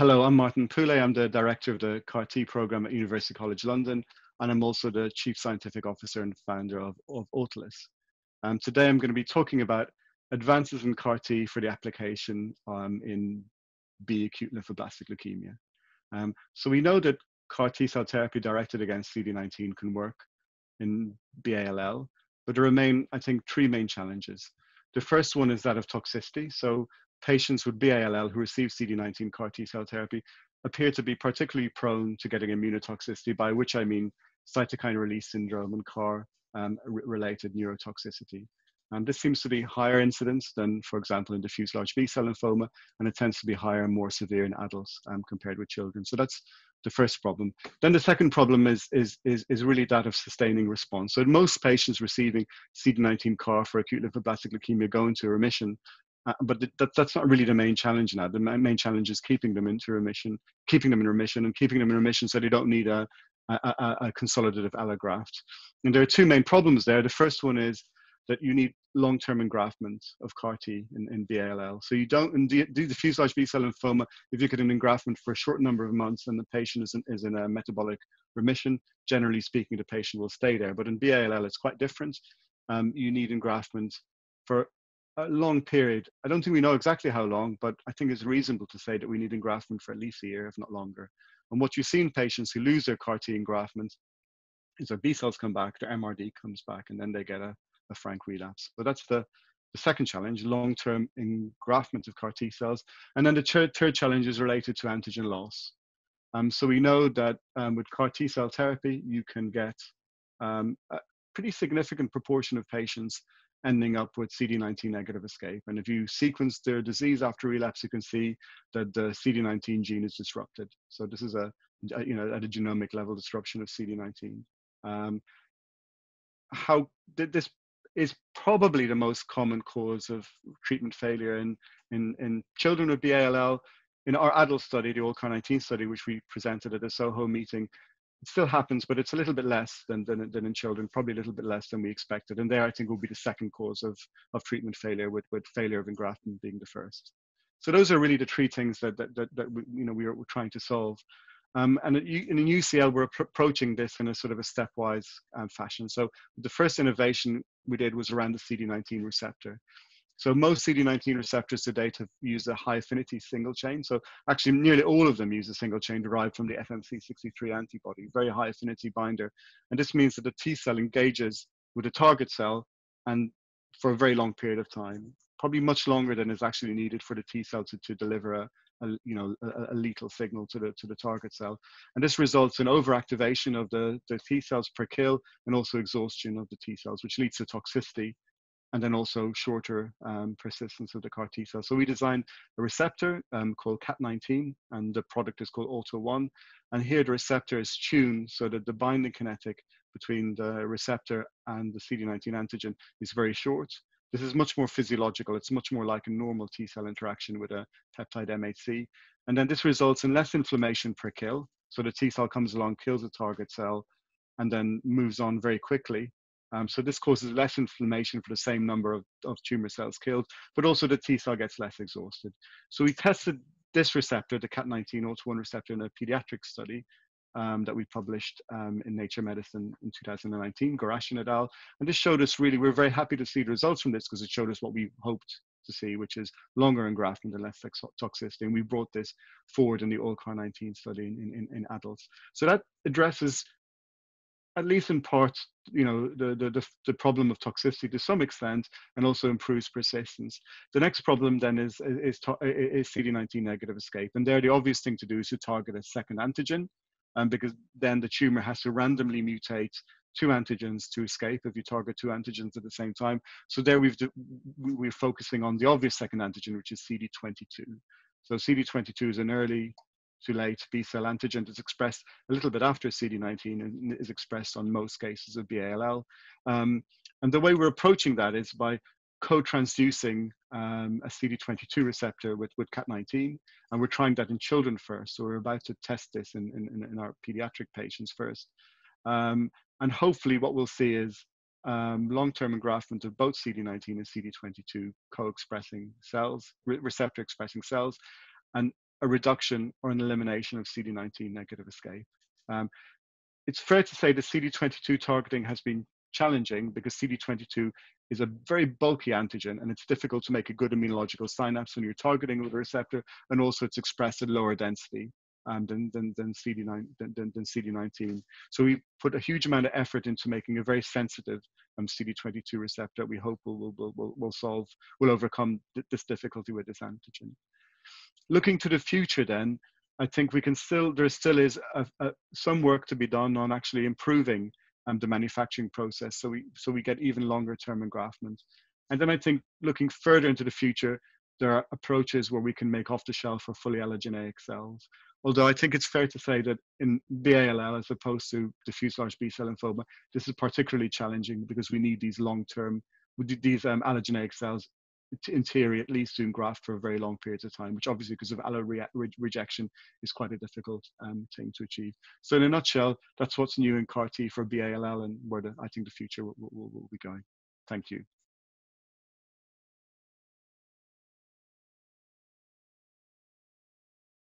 hello, I'm Martin Poulé. I'm the director of the CAR T program at University College London, and I'm also the chief scientific officer and founder of, of Autolus. Um, today, I'm going to be talking about advances in CAR T for the application um, in B acute lymphoblastic leukemia. Um, so we know that CAR T cell therapy directed against CD19 can work in BALL, but there remain, I think, three main challenges. The first one is that of toxicity. So patients with BALL who receive CD19 CAR T cell therapy appear to be particularly prone to getting immunotoxicity, by which I mean cytokine release syndrome and CAR um, related neurotoxicity. And this seems to be higher incidence than, for example, in diffuse large B-cell lymphoma, and it tends to be higher and more severe in adults um, compared with children. So that's the first problem. Then the second problem is, is, is, is really that of sustaining response. So most patients receiving CD19 CAR for acute lymphoblastic leukemia go into remission, uh, but that, that's not really the main challenge now. The main challenge is keeping them into remission, keeping them in remission, and keeping them in remission so they don't need a, a, a, a consolidative allograft. And there are two main problems there. The first one is that you need long-term engraftment of CAR T in, in BALL. So you don't in do diffuse large B-cell lymphoma if you get an engraftment for a short number of months and the patient is in, is in a metabolic remission. Generally speaking, the patient will stay there. But in BALL, it's quite different. Um, you need engraftment for a long period. I don't think we know exactly how long, but I think it's reasonable to say that we need engraftment for at least a year, if not longer. And what you see in patients who lose their CAR T engraftment is their B cells come back, their MRD comes back, and then they get a, a frank relapse. So that's the, the second challenge, long-term engraftment of CAR T cells. And then the third, third challenge is related to antigen loss. Um, so we know that um, with CAR T cell therapy, you can get um, a pretty significant proportion of patients ending up with CD19 negative escape. And if you sequence their disease after relapse, you can see that the CD19 gene is disrupted. So this is a, you know, at a genomic level disruption of CD19. Um, how this is probably the most common cause of treatment failure in, in, in children with BALL. In our adult study, the All Car 19 study, which we presented at the SOHO meeting, it still happens, but it's a little bit less than, than, than in children, probably a little bit less than we expected. And there, I think, will be the second cause of, of treatment failure, with, with failure of engraftment being the first. So those are really the three things that, that, that, that we, you know, we are, we're trying to solve. Um, and in UCL, we're approaching this in a sort of a stepwise um, fashion. So the first innovation we did was around the CD19 receptor. So most CD19 receptors to date have used a high affinity single chain. So actually nearly all of them use a single chain derived from the FMC63 antibody, very high affinity binder. And this means that the T cell engages with the target cell and for a very long period of time, probably much longer than is actually needed for the T cell to, to deliver a, a you know a, a, lethal signal to the to the target cell and this results in overactivation of the the t cells per kill and also exhaustion of the t cells which leads to toxicity and then also shorter um, persistence of the CAR T cell. So we designed a receptor um, called CAT19, and the product is called Auto1. And here the receptor is tuned so that the binding kinetic between the receptor and the CD19 antigen is very short. This is much more physiological. It's much more like a normal T cell interaction with a peptide MHC. And then this results in less inflammation per kill. So the T cell comes along, kills the target cell, and then moves on very quickly um, so this causes less inflammation for the same number of, of tumor cells killed, but also the T cell gets less exhausted. So we tested this receptor, the CAT19 AUTO1 receptor in a pediatric study um, that we published um, in Nature Medicine in 2019, Gorakhshian et al. And this showed us really, we're very happy to see the results from this because it showed us what we hoped to see, which is longer engraftment and less toxicity. And we brought this forward in the ALLCAR19 study in, in, in adults. So that addresses at least in part, you know, the, the, the, problem of toxicity to some extent and also improves persistence. The next problem then is, is, is CD19 negative escape. And there the obvious thing to do is to target a second antigen um, because then the tumor has to randomly mutate two antigens to escape if you target two antigens at the same time. So there we've we're focusing on the obvious second antigen, which is CD22. So CD22 is an early late B cell antigen is expressed a little bit after CD19 and is expressed on most cases of BALL. Um, and the way we're approaching that is by co-transducing um, a CD22 receptor with, with CAT19, and we're trying that in children first. So we're about to test this in, in, in our pediatric patients first. Um, and hopefully what we'll see is um, long-term engraftment of both CD19 and CD22 co-expressing cells, re receptor expressing cells, and a reduction or an elimination of CD19 negative escape. Um, it's fair to say that CD22 targeting has been challenging because CD22 is a very bulky antigen and it's difficult to make a good immunological synapse when you're targeting with a receptor and also it's expressed at lower density um, than, than, than, CD9, than, than, than, CD19. So we put a huge amount of effort into making a very sensitive um, CD22 receptor that we hope will, will, will, will solve, will overcome th this difficulty with this antigen. Looking to the future then, I think we can still, there still is a, a, some work to be done on actually improving um, the manufacturing process so we, so we get even longer term engraftment. And then I think looking further into the future, there are approaches where we can make off the shelf or fully allogeneic cells. Although I think it's fair to say that in BALL, as opposed to diffuse large B cell lymphoma, this is particularly challenging because we need these long term, these um, allogeneic cells in theory, at least to engraft for a very long periods of time, which obviously because of allo re rejection is quite a difficult um, thing to achieve. So in a nutshell, that's what's new in CAR T for BALL and where the, I think the future will, will, will be going. Thank you.